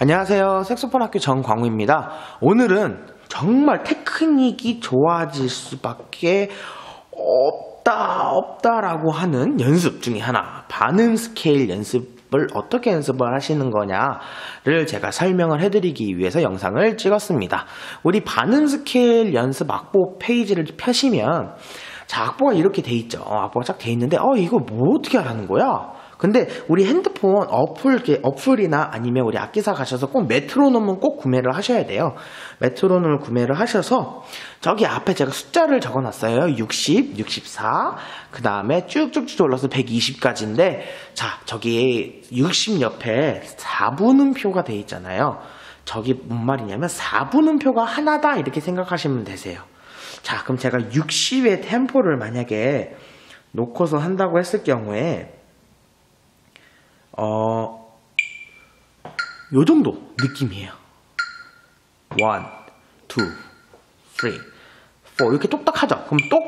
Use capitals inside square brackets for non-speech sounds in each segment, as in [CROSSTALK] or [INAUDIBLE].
안녕하세요. 색소폰 학교 정광우입니다. 오늘은 정말 테크닉이 좋아질 수밖에 없다, 없다라고 하는 연습 중에 하나. 반음 스케일 연습을 어떻게 연습을 하시는 거냐를 제가 설명을 해드리기 위해서 영상을 찍었습니다. 우리 반음 스케일 연습 악보 페이지를 펴시면 자, 악보가 이렇게 돼 있죠. 악보가 쫙 돼 있는데, 어, 이거 뭐 어떻게 하라는 거야? 근데 우리 핸드폰 어플, 어플이나 아니면 우리 악기사 가셔서 꼭 메트로놈은 꼭 구매를 하셔야 돼요. 메트로놈을 구매를 하셔서 저기 앞에 제가 숫자를 적어 놨어요. 60, 64, 그 다음에 쭉쭉쭉 올라서 120까지인데, 자, 저기 60 옆에 4분음표가 돼 있잖아요. 저기 뭔 말이냐면 4분음표가 하나다 이렇게 생각하시면 되세요. 자, 그럼 제가 60의 템포를 만약에 놓고서 한다고 했을 경우에 어, 요 정도 느낌이에요. 1, 2, 3, 4 이렇게 똑딱하죠? 그럼 똑,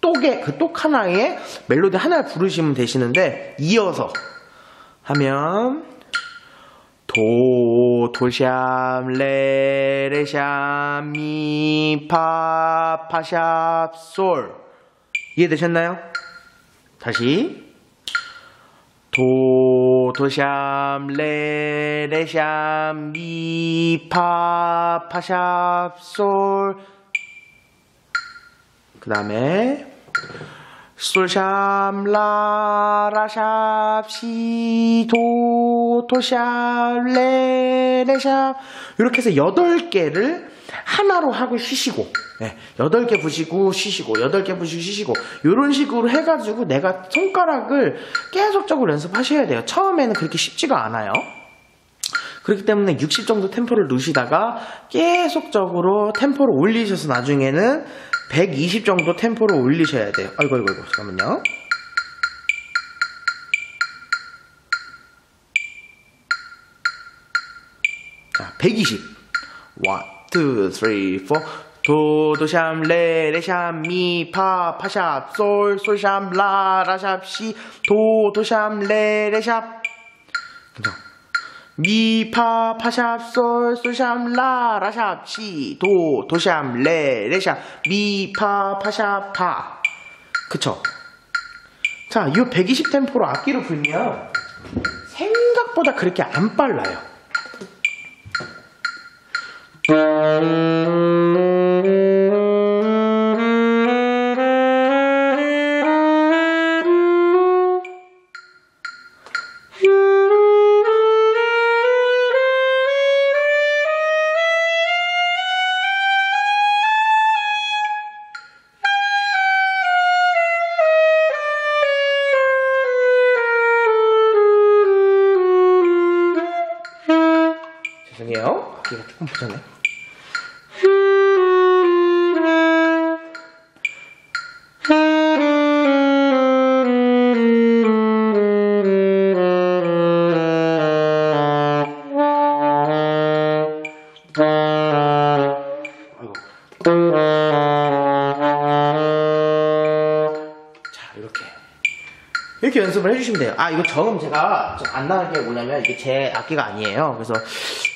똑에 그 똑 하나에 멜로디 하나를 부르시면 되시는데 이어서 하면 도, 도샵, 레, 레샵, 미, 파, 파샵, 솔. 이해되셨나요? 다시. 도, 도샵, 레, 레샵, 미, 파, 파샵, 솔. 그 다음에 솔샵 라라샵 시도 도샵 레레샵 이렇게 해서 8개를 하나로 하고 쉬시고 네, 8개 부시고 쉬시고 8개 부시고 쉬시고 이런 식으로 해가지고 내가 손가락을 계속적으로 연습하셔야 돼요. 처음에는 그렇게 쉽지가 않아요 그렇기 때문에 60 정도 템포를 넣으시다가 계속적으로 템포를 올리셔서 나중에는 120 정도 템포로 올리셔야 돼요. 아이고, 아이고, 아이고, 잠깐만요. 자, 120. 1, 2, 3, 4. 도, 도, 샵, 레, 레, 샵, 미, 파, 파, 샵, 솔, 솔, 샵, 라, 라, 샵, 시, 도, 도, 샵, 레, 레, 샵. 그죠? 미, 파, 파샵, 솔, 솔샵, 라, 라샵, 시, 도, 도샵, 레, 레샵, 미, 파, 파샵, 파. 그쵸? 자, 이 120 템포로 악기를 불면 생각보다 그렇게 안 빨라요. 죄송해요. 악기가 조금. 자, 이렇게 연습을 해주시면 돼요. 아, 이거 저음 제가 좀 안 나게 뭐냐면 이게 제 악기가 아니에요. 그래서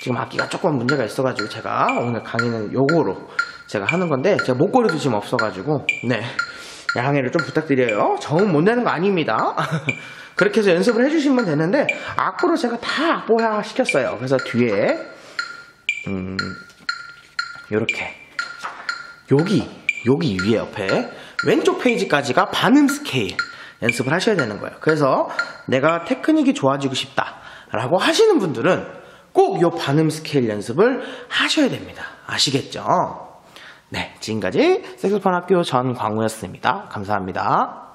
지금 악기가 조금 문제가 있어가지고 제가 오늘 강의는 요거로 제가 하는 건데 제가 목걸이도 지금 없어가지고 네 양해를 좀 부탁드려요. 저음 못 내는 거 아닙니다. [LAUGHS] 그렇게 해서 연습을 해주시면 되는데 악보로 제가 다 악보화 시켰어요. 그래서 뒤에 음 요렇게 여기 여기 위에 옆에 왼쪽 페이지까지가 반음 스케일 연습을 하셔야 되는 거예요. 그래서 내가 테크닉이 좋아지고 싶다라고 하시는 분들은 꼭 이 반음 스케일 연습을 하셔야 됩니다. 아시겠죠? 네, 지금까지 색소폰 학교 전광우였습니다. 감사합니다.